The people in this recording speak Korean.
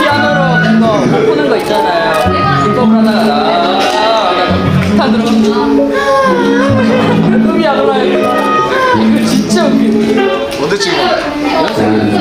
피아노로 그거 푸는 거 있잖아요. 그거 하다가 다 들어가면 음이 안 올라요. 이거 진짜 웃기네. 언제 찍은 거?